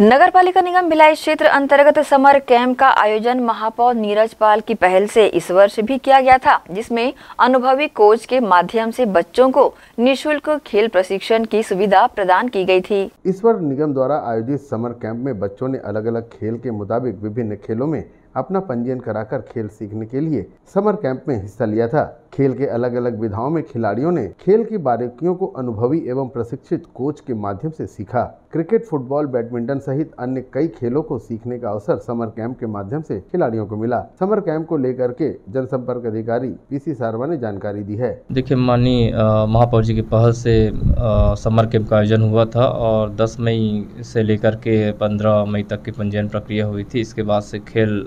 नगर पालिका निगम भिलाई क्षेत्र अंतर्गत समर कैंप का आयोजन महापौर नीरज पाल की पहल से इस वर्ष भी किया गया था, जिसमें अनुभवी कोच के माध्यम से बच्चों को निशुल्क खेल प्रशिक्षण की सुविधा प्रदान की गई थी। इस वर्ष निगम द्वारा आयोजित समर कैंप में बच्चों ने अलग अलग खेल के मुताबिक विभिन्न खेलों में अपना पंजीयन कराकर खेल सीखने के लिए समर कैंप में हिस्सा लिया था। खेल के अलग अलग विधाओं में खिलाड़ियों ने खेल की बारीकियों को अनुभवी एवं प्रशिक्षित कोच के माध्यम से सीखा। क्रिकेट फुटबॉल बैडमिंटन सहित अन्य कई खेलों को सीखने का अवसर समर कैंप के माध्यम से खिलाड़ियों को मिला। समर कैंप को लेकर के जनसंपर्क अधिकारी पीसी सारवा ने जानकारी दी है। देखिए माननीय महापौर जी की पहल से आ, समर कैंप का आयोजन हुआ था और 10 मई से लेकर के 15 मई तक की पंजीयन प्रक्रिया हुई थी। इसके बाद से खेल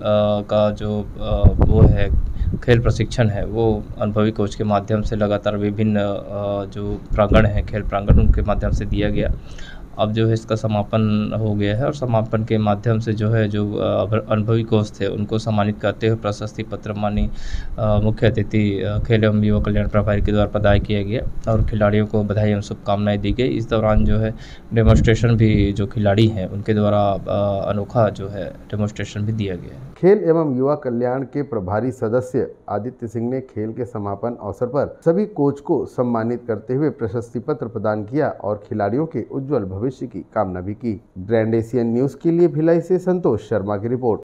का जो वो है, खेल प्रशिक्षण है, वो अनुभवी कोच के माध्यम से लगातार विभिन्न जो प्रांगण है, खेल प्रांगण उनके माध्यम से दिया गया। अब जो है, इसका समापन हो गया है और समापन के माध्यम से जो है, जो अनुभवी कोच थे, उनको सम्मानित करते हुए प्रशस्ति पत्र मानी मुख्य अतिथि खेल एवं युवा कल्याण प्रभारी के द्वारा प्रदाय किया गया और खिलाड़ियों को बधाई एवं शुभकामनाएँ दी गई। इस दौरान जो है, डेमोस्ट्रेशन भी जो खिलाड़ी हैं, उनके द्वारा अनोखा जो है, डेमोस्ट्रेशन भी दिया गया है। खेल एवं युवा कल्याण के प्रभारी सदस्य आदित्य सिंह ने खेल के समापन अवसर पर सभी कोच को सम्मानित करते हुए प्रशस्ति पत्र प्रदान किया और खिलाड़ियों के उज्जवल भविष्य की कामना भी की। ग्रैंड एशियन न्यूज़ के लिए भिलाई से संतोष शर्मा की रिपोर्ट।